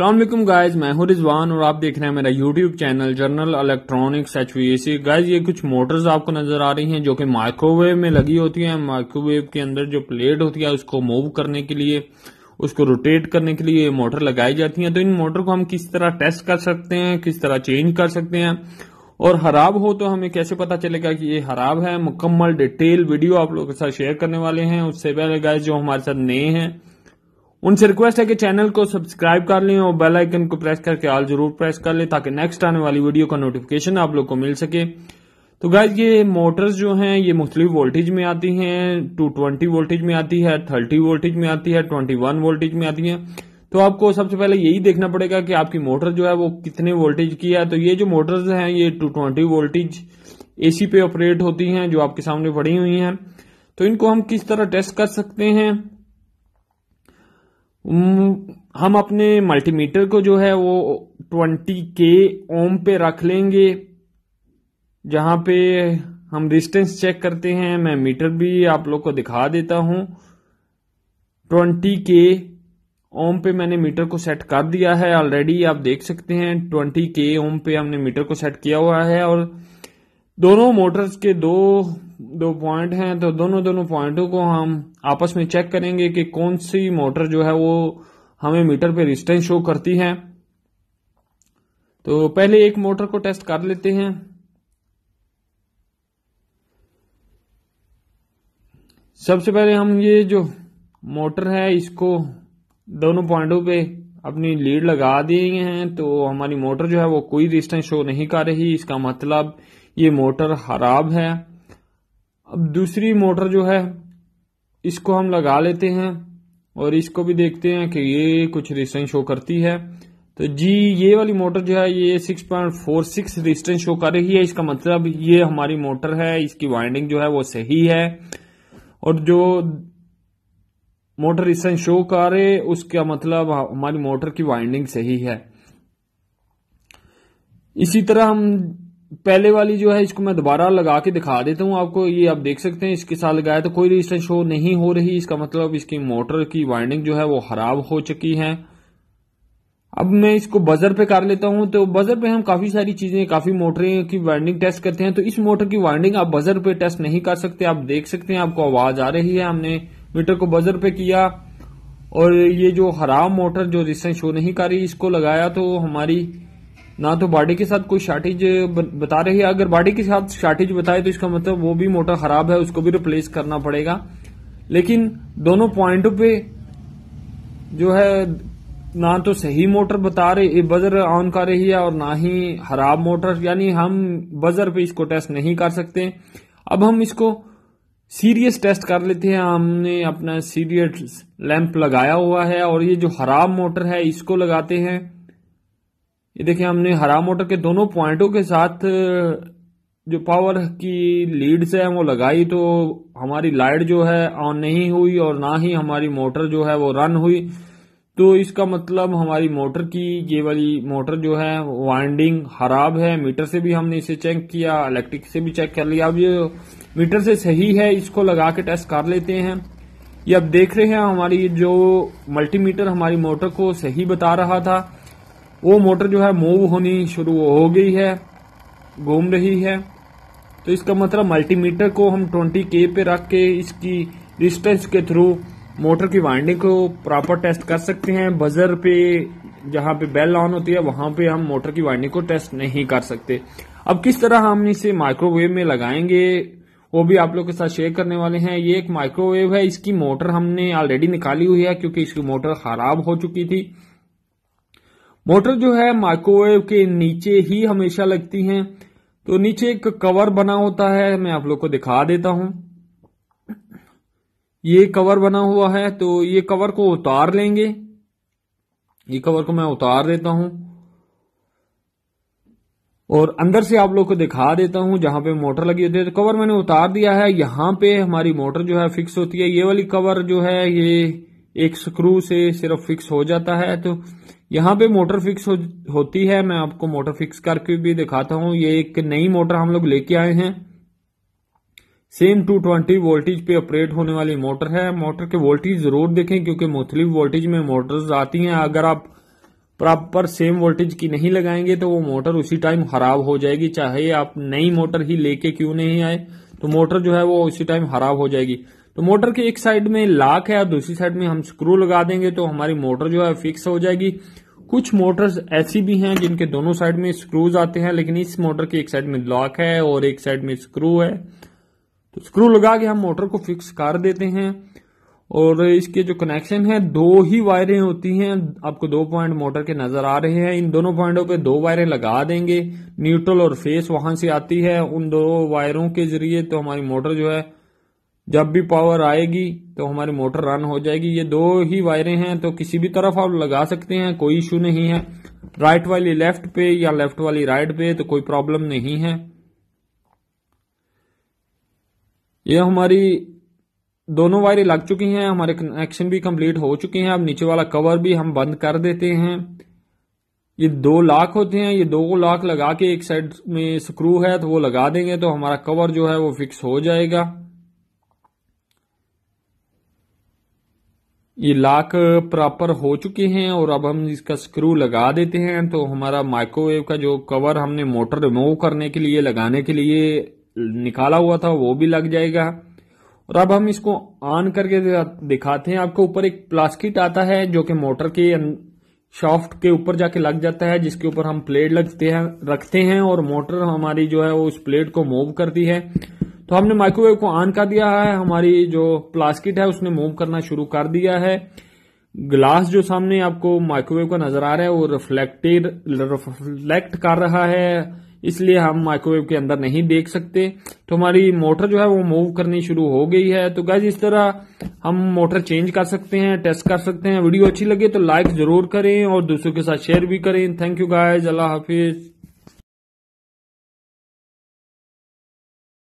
अल्लाम guys मैं हूँ रिजवान और आप देख रहे हैं मेरा YouTube channel journal electronics H V guys ये कुछ मोटर्स आपको नज़र आ रही हैं जो कि माइक्रोवेव में लगी होती हैं। माइक्रोवेव के अंदर जो प्लेट होती है, उसको मूव करने के लिए, उसको रोटेट करने के लिए मोटर लगाई जाती हैं। तो इन मोटर को हम किस तरह टेस्ट कर सकते हैं, किस तरह चेंज कर सकते हैं? और खराब हो तो हमें कैसे पता चलेगा कि ये खराब है? मुकम्मल डिटेल वीडियो आप लोगों के साथ शेयर करने वाले हैं। उससे पहले गाइज़ जो हमारे साथ नए हैं उनसे रिक्वेस्ट है कि चैनल को सब्सक्राइब कर लें और बेल आइकन को प्रेस करके ऑल ज़रूर प्रेस कर लें ताकि नेक्स्ट आने वाली वीडियो का नोटिफिकेशन आप लोग को मिल सके। तो गाइज़ ये मोटर्स जो हैं, ये मुख्तलिफ़ वोल्टेज में आती हैं टू ट्वेंटी वोल्टेज में आती है थर्टी वोल्टेज में आती है ट्वेंटी वन वोल्टेज में आती है। तो आपको सबसे पहले यही देखना पड़ेगा कि आपकी मोटर जो है वो कितने वोल्टेज की है। तो ये जो मोटर्स हैं, ये टू ट्वेंटी वोल्टेज एसी पे ऑपरेट होती हैं, जो आपके सामने पड़ी हुई हैं। तो इनको हम किस तरह टेस्ट कर सकते हैं? हम अपने मल्टीमीटर को जो है वो 20 के ओम पे रख लेंगे, जहाँ पे हम डिस्टेंस चेक करते हैं। मैं मीटर भी आप लोग को दिखा देता हूँ। 20 के ओम पे मैंने मीटर को सेट कर दिया है। ऑलरेडी आप देख सकते हैं 20 के ओम पे हमने मीटर को सेट किया हुआ है और दोनों मोटर्स के दो दो पॉइंट हैं तो दोनों दोनों पॉइंटों को हम आपस में चेक करेंगे कि कौन सी मोटर जो है वो हमें मीटर पे रिस्टेंस शो करती है। तो पहले एक मोटर को टेस्ट कर लेते हैं। सबसे पहले हम ये जो मोटर है, इसको दोनों पॉइंटों पे अपनी लीड लगा दिए हैं तो हमारी मोटर जो है वो कोई डिस्टेंस शो नहीं कर रही। इसका मतलब ये मोटर खराब है। अब दूसरी मोटर जो है, इसको हम लगा लेते हैं और इसको भी देखते हैं कि ये कुछ रिस्टेंस शो करती है। तो जी, ये वाली मोटर जो है, ये 6.46 रेजिस्टेंस शो कर रही है। इसका मतलब ये हमारी मोटर है, इसकी वाइंडिंग जो है वो सही है। और जो मोटर रिस्टेंस शो कर उसका मतलब हमारी मोटर की वाइंडिंग सही है। इसी तरह हम पहले वाली जो है, इसको मैं दोबारा लगा के दिखा देता हूँ आपको। ये आप देख सकते हैं, इसके साथ लगाया तो कोई रजिस्टेंस शो नहीं हो रही। इसका मतलब इसकी मोटर की वाइंडिंग जो है, वो खराब हो चुकी है। अब मैं इसको बजर पे कर लेता हूँ। तो बजर पे हम काफ़ी सारी चीज़ें, काफ़ी मोटरें की वाइंडिंग टेस्ट करते हैं। तो इस मोटर की वाइंडिंग आप बजर पे टेस्ट नहीं कर सकते। आप देख सकते हैं, आपको आवाज़ आ रही है। हमने मीटर को बजर पे किया। और ये जो खराब मोटर जो रिस्टेंस शो नहीं कर रही, इसको लगाया तो हमारी ना तो बॉडी के साथ कोई शार्टेज बता रही है अगर बॉडी के साथ शार्टेज बताए तो इसका मतलब वो भी मोटर खराब है, उसको भी रिप्लेस करना पड़ेगा। लेकिन दोनों पॉइंटों पे जो है, ना तो सही मोटर बता रही बजर ऑन कर रही है और ना ही खराब मोटर यानी हम बजर पे इसको टेस्ट नहीं कर सकते। अब हम इसको सीरियस टेस्ट कर लेते हैं। हमने अपना सीरियस लैंप लगाया हुआ है और ये जो खराब मोटर है, इसको लगाते हैं। ये देखिए, हमने हरा मोटर के दोनों पॉइंटों के साथ जो पावर की लीड्स है वो लगाई तो हमारी लाइट जो है ऑन नहीं हुई और ना ही हमारी मोटर जो है वो रन हुई। तो इसका मतलब हमारी मोटर की, ये वाली मोटर जो है वाइंडिंग खराब है। मीटर से भी हमने इसे चेक किया इलेक्ट्रिक से भी चेक कर लिया। अब ये मीटर से सही है, इसको लगा के टेस्ट कर लेते हैं। ये अब देख रहे हैं, हमारी जो मल्टीमीटर हमारी मोटर को सही बता रहा था। वो मोटर जो है मूव होनी शुरू हो गई है, घूम रही है। तो इसका मतलब मल्टीमीटर को हम 20 के पे रख के इसकी डिस्टेंस के थ्रू मोटर की वाइंडिंग को प्रॉपर टेस्ट कर सकते हैं। बजर पे जहाँ पे बेल ऑन होती है, वहाँ पे हम मोटर की वाइंडिंग को टेस्ट नहीं कर सकते। अब किस तरह हम इसे माइक्रोवेव में लगाएँगे, वो भी आप लोग के साथ शेयर करने वाले हैं। ये एक माइक्रोवेव है, इसकी मोटर हमने ऑलरेडी निकाली हुई है, क्योंकि इसकी मोटर खराब हो चुकी थी। मोटर जो है माइक्रोवेव के नीचे ही हमेशा लगती हैं। तो नीचे एक कवर बना होता है, मैं आप लोग को दिखा देता हूँ। ये कवर बना हुआ है तो ये कवर को उतार लेंगे। ये कवर को मैं उतार देता हूँ। और अंदर से आप लोग को दिखा देता हूँ, जहाँ पे मोटर लगी होती है। तो कवर मैंने उतार दिया है, यहाँ पे हमारी मोटर जो है फिक्स होती है। ये वाली कवर जो है, ये एक स्क्रू से सिर्फ़ फिक्स हो जाता है तो यहाँ पे मोटर फिक्स हो, होती है। मैं आपको मोटर फिक्स करके भी दिखाता हूँ। ये एक नई मोटर हम लोग लेके आए हैं। सेम 220 वोल्टेज पे ऑपरेट होने वाली मोटर है। मोटर के वोल्टेज ज़रूर देखें क्योंकि मुख्तलिफ़ वोल्टेज में मोटर्स आती हैं। अगर आप प्रॉपर सेम वोल्टेज की नहीं लगाएँगे तो वो मोटर उसी टाइम खराब हो जाएगी। चाहे आप नई मोटर ही लेके क्यों नहीं आए तो मोटर जो है वो उसी टाइम खराब हो जाएगी। तो मोटर के एक साइड में लाक है, और दूसरी साइड में हम स्क्रू लगा देंगे तो हमारी मोटर जो है फिक्स हो जाएगी। कुछ मोटर्स ऐसी भी हैं जिनके दोनों साइड में स्क्रूज आते हैं, लेकिन इस मोटर के एक साइड में लॉक है और एक साइड में स्क्रू है। तो स्क्रू लगा के हम मोटर को फिक्स कर देते हैं, और इसके जो कनेक्शन है, दो ही वायरें होती हैं। आपको दो पॉइंट मोटर के नज़र आ रहे हैं। इन दोनों पॉइंटों पे दो वायरें लगा देंगे। न्यूट्रल और फेस वहाँ से आती है। उन दो वायरों के ज़रिए तो हमारी मोटर जो है जब भी पावर आएगी तो हमारी मोटर रन हो जाएगी। ये दो ही वायरें हैं तो किसी भी तरफ़ आप लगा सकते हैं, कोई इशू नहीं है। राइट वाली लेफ़्ट पे या लेफ़्ट वाली राइट पे तो कोई प्रॉब्लम नहीं है। ये हमारी दोनों वायरें लग चुकी हैं, हमारे कनेक्शन भी कंप्लीट हो चुके हैं। अब नीचे वाला कवर भी हम बंद कर देते हैं। ये दो लाख होते हैं, ये दो लाख लगा के एक साइड में स्क्रू है तो वो लगा देंगे तो हमारा कवर जो है वो फिक्स हो जाएगा। ये लाख प्रॉपर हो चुके हैं और अब हम इसका स्क्रू लगा देते हैं। तो हमारा माइक्रोवेव का जो कवर हमने मोटर रिमूव करने के लिए, लगाने के लिए निकाला हुआ था, वो भी लग जाएगा। और अब हम इसको ऑन करके दिखाते हैं। आपको ऊपर एक प्लास्टिक आता है, जो कि मोटर के शॉफ्ट के ऊपर जाके लग जाता है, जिसके ऊपर हम प्लेट लगते हैं, रखते हैं और मोटर हमारी जो है वो उस प्लेट को मूव करती है। तो हमने माइक्रोवेव को ऑन कर दिया है। हमारी जो प्लास्टिक है, उसने मूव करना शुरू कर दिया है। ग्लास जो सामने आपको माइक्रोवेव का नज़र आ रहा है, वो रिफ्लेक्टेड रिफ्लेक्ट कर रहा है। इसलिए हम माइक्रोवेव के अंदर नहीं देख सकते। तो हमारी मोटर जो है, वो मूव करनी शुरू हो गई है। तो गैस इस तरह हम मोटर चेंज कर सकते हैं टेस्ट कर सकते हैं। वीडियो अच्छी लगे तो लाइक ज़रूर करें और दूसरों के साथ शेयर भी करें। थैंक यू गाइज़ अल्लाह हाफिज.